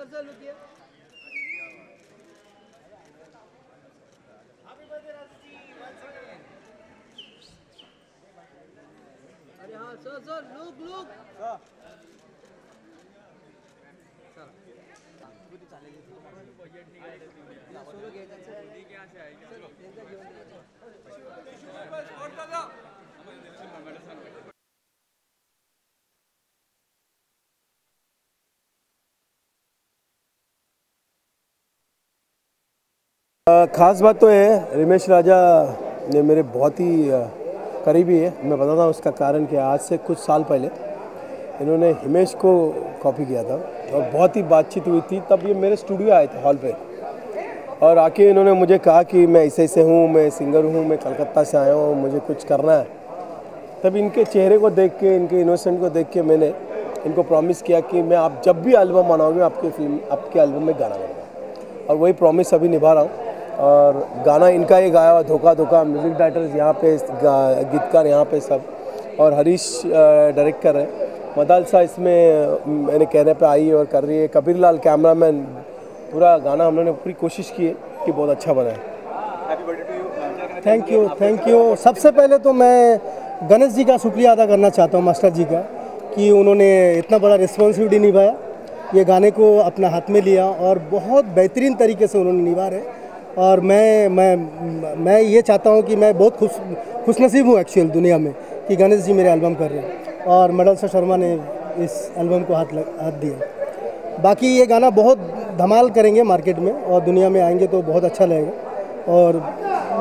Sir sir लुकिए अरे हाँ sir sir look look. Solo घ्यायचं खास बात तो है, रमेश राजा ने मेरे बहुत ही करीबी है। मैं बताता हूँ उसका कारण है। आज से कुछ साल पहले इन्होंने हिमेश को कॉपी किया था और बहुत ही बातचीत हुई थी। तब ये मेरे स्टूडियो आए थे हॉल पे। और आके इन्होंने मुझे कहा कि मैं ऐसे ऐसे हूँ, मैं सिंगर हूँ, मैं कलकत्ता से आया हूँ, मुझे कुछ करना है। तब इनके चेहरे को देख के, इनके इनोसेंट को देख के मैंने इनको प्रॉमिस किया कि मैं आप जब भी एल्बम बनाओगे, आपकी फ़िल्म आपके एल्बम में गाना गाऊँगा और वही प्रॉमिस अभी निभा रहा हूँ। और गाना इनका ही गाया हुआ धोखा धोखा म्यूज़िक डायरेक्टर्स यहाँ पे गीतकार यहाँ पे सब। और हरीश डायरेक्ट कर रहे हैं मदालसा इसमें मैंने कहने पे आई है और कर रही है। कबीर लाल कैमरामैन पूरा गाना हम लोगों ने पूरी कोशिश की है कि बहुत अच्छा बना है। थैंक यू थैंक यू सबसे पहले तो मैं गणेश जी का शुक्रिया अदा करना चाहता हूँ मास्टर जी का कि उन्होंने इतना बड़ा रिस्पॉन्सिबिलिटी निभाया। ये गाने को अपना हाथ में लिया और बहुत बेहतरीन तरीके से उन्होंने निभा रहे। और मैं मैं मैं ये चाहता हूँ कि मैं बहुत खुश खुशनसीब हूँ एक्चुअल दुनिया में कि गणेश जी मेरे एल्बम कर रहे हैं। और मडलसा शर्मा ने इस एल्बम को हाथ लग, हाथ दिया। बाकी ये गाना बहुत धमाल करेंगे मार्केट में और दुनिया में आएँगे तो बहुत अच्छा लगेगा। और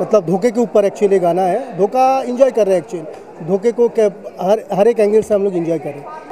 मतलब धोखे के ऊपर एक्चुअली गाना है। धोखा इंजॉय कर रहे हैं एक्चुअली धोखे को हर हर एक एंगल से हम लोग इंजॉय कर रहे हैं।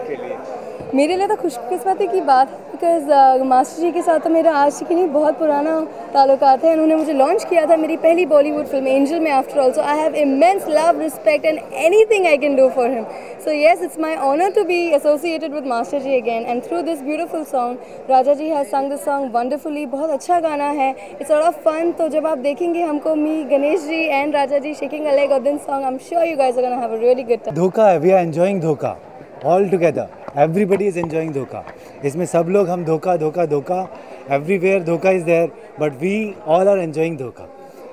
मेरे लिए तो खुशकिस्मती की बात है बिकॉज़ मास्टर जी के साथ तो मेरा आज की नहीं बहुत पुराना ताल्लुकात है। उन्होंने मुझे लॉन्च किया था मेरी पहली बॉलीवुड फ़िल्म एंजल में after all so I have immense love respect and anything I can do for him so yes it's my honour to be associated with master ji again and through this beautiful song Raja ji has sung this song wonderfully बहुत अच्छा गाना है। It's of fun तो जब आप देखेंगे हमको me, Ganesh ji and Raja ji shaking a leg of song I am sure you are gonna have a really good we are enjoying Dhokha all together everybody is enjoying Dhokha इसमें सब लोग हम धोखा Dhokha Dhokha everywhere Dhokha is there but we all are enjoying Dhokha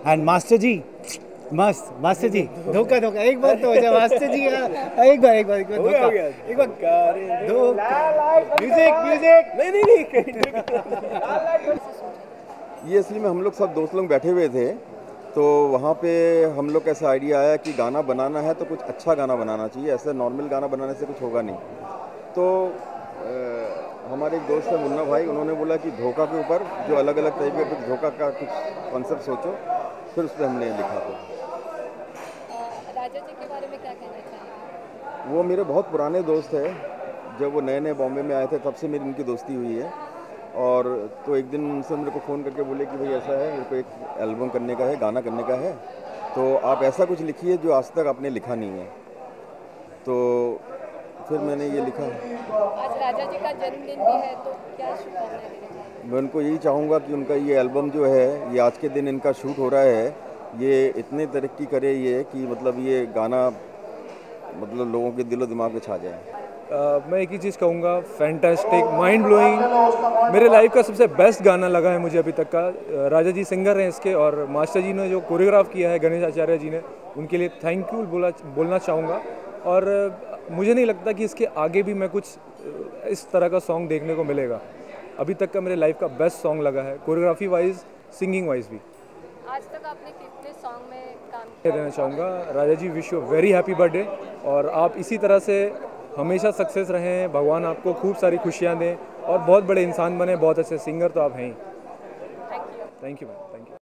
and master ji मस्त master जी धोखा धोखा एक बार तो हो जाए मास्टर जी हाँ, एक बार एक बार एक बार धोखा एक बार धोखा। म्यूज़िक म्यूज़िक नहीं नहीं नहीं ये असली में हम लोग सब दोस्त लोग बैठे हुए थे तो वहाँ पे हम लोग का ऐसा आइडिया आया कि गाना बनाना है तो कुछ अच्छा गाना बनाना चाहिए ऐसे नॉर्मल गाना बनाने से कुछ होगा नहीं। तो हमारे एक दोस्त है मुन्ना भाई उन्होंने बोला कि धोखा के ऊपर जो अलग अलग टाइप के कुछ धोखा का कुछ कॉन्सेप्ट सोचो फिर उस पर हमने लिखा तो राजा जी के बारे में क्या कहना चाहिए वो मेरे बहुत पुराने दोस्त है। जब वो नए नए बॉम्बे में आए थे तब से मेरी उनकी दोस्ती हुई है। और तो एक दिन उनसे मेरे को फ़ोन करके बोले कि भाई ऐसा है मेरे को एक एल्बम करने का है गाना करने का है। तो आप ऐसा कुछ लिखिए जो आज तक आपने लिखा नहीं है। तो फिर मैंने ये लिखा। आज राजा जी का जन्मदिन भी है तो क्या शुभकामनाएँ मैं उनको यही चाहूँगा कि उनका ये एल्बम जो है ये आज के दिन इनका शूट हो रहा है। ये इतने तरक्की करे ये कि मतलब ये गाना मतलब लोगों के दिलो दिमाग में छा जाए। अ, मैं एक ही चीज़ कहूँगा फैंटास्टिक माइंड ब्लोइंग मेरे लाइफ का सबसे बेस्ट गाना लगा है मुझे अभी तक का। राजा जी सिंगर हैं इसके और मास्टर जी ने जो कोरियोग्राफ किया है गणेश आचार्य जी ने उनके लिए थैंक यू बोला बोलना चाहूँगा। और मुझे नहीं लगता कि इसके आगे भी मैं कुछ इस तरह का सॉन्ग देखने को मिलेगा। अभी तक का मेरे लाइफ का बेस्ट सॉन्ग लगा है कोरियोग्राफी वाइज सिंगिंग वाइज भी। आज तक आपने कितने सॉन्ग में काम ये देना चाहूँगा Raja ji wish you very happy birthday और आप इसी तरह से हमेशा सक्सेस रहें भगवान आपको खूब सारी खुशियाँ दें। और बहुत बड़े इंसान बने बहुत अच्छे सिंगर तो आप हैं ही। Thank you thank you ma'am thank you